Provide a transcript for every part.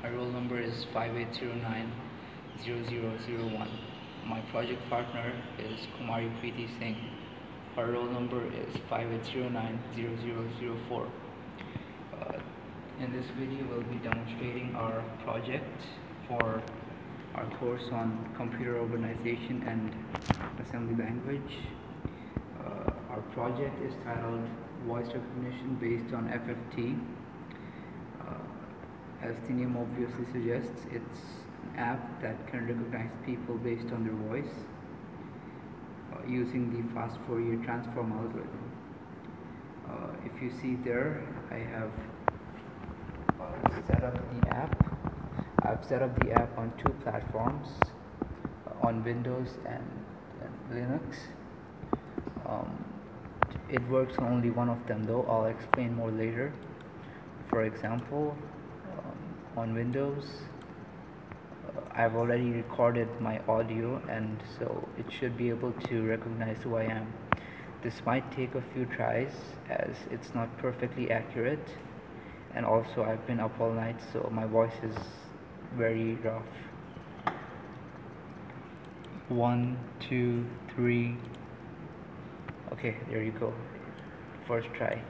My roll number is 5809-0001. My project partner is Kumari Priti Singh. Her roll number is 5809-0004. Uh, in this video, we'll be demonstrating our project for our course on computer organization and assembly language. Uh, our project is titled Voice Recognition Based on FFT. As the name obviously suggests, it's an app that can recognize people based on their voice uh, using the fast Fourier transform algorithm. Uh, if you see there, I have uh, set up the app. I've set up the app on two platforms, uh, on Windows and, and Linux. Um, it works on only one of them though, I'll explain more later. For example, on Windows, uh, I've already recorded my audio and so it should be able to recognize who I am. This might take a few tries as it's not perfectly accurate and also I've been up all night so my voice is very rough. One, two, three. Okay, there you go. First try.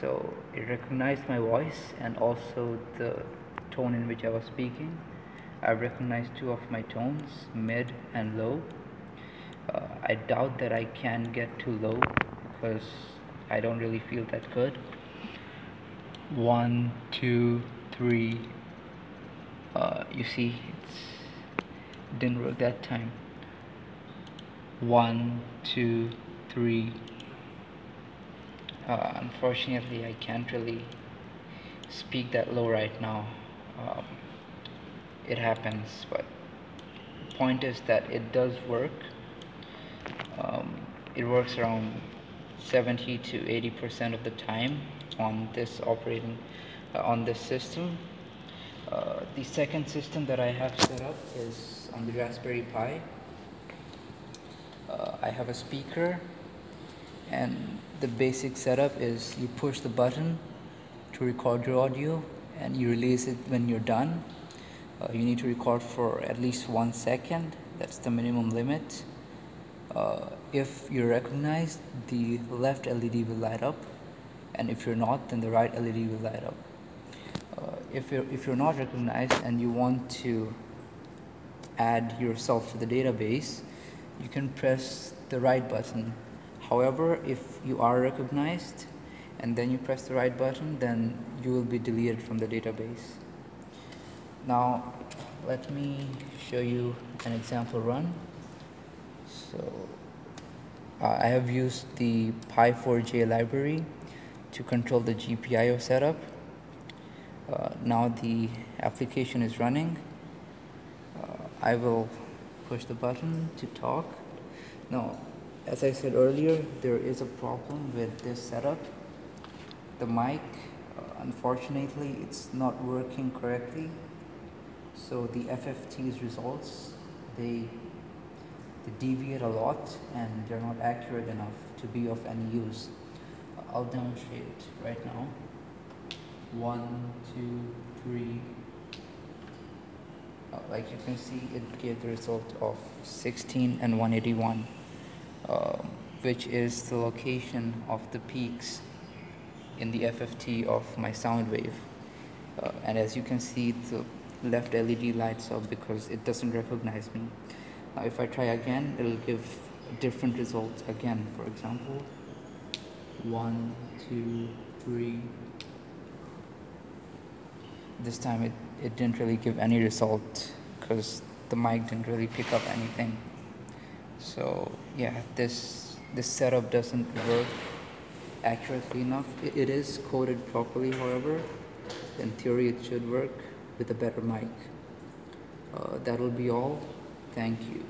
So it recognized my voice and also the tone in which I was speaking. I recognized two of my tones, mid and low. Uh, I doubt that I can get too low because I don't really feel that good. One, two, three. Uh, you see, it didn't work that time. One, two, three. Uh, unfortunately, I can't really speak that low right now. Um, it happens, but point is that it does work. Um, it works around 70 to 80 percent of the time on this operating uh, on this system. Uh, the second system that I have set up is on the Raspberry Pi. Uh, I have a speaker and the basic setup is you push the button to record your audio and you release it when you're done. Uh, you need to record for at least one second. That's the minimum limit. Uh, if you're recognized the left LED will light up. And if you're not then the right LED will light up. Uh, if you're if you're not recognized and you want to add yourself to the database you can press the right button. However if you are recognized and then you press the right button then you will be deleted from the database. Now let me show you an example run. So uh, I have used the Pi4J library to control the GPIO setup. Uh, now the application is running. Uh, I will push the button to talk. Now as I said earlier there is a problem with this setup the mic. Uh, unfortunately it's not working correctly. So the FFT's results they they deviate a lot and they're not accurate enough to be of any use. I'll demonstrate it right now. One two three. Uh, like you can see it gave the result of 16 and 181 uh, which is the location of the peaks in the FFT of my sound wave. Uh, and as you can see the left LED lights up because it doesn't recognize me. Now if I try again it'll give different results again. For example one two three. This time it, it didn't really give any result because the mic didn't really pick up anything. So yeah this this setup doesn't work accurately enough. It, is coded properly however. In theory it should work with a better mic. Uh, that'll be all. Thank you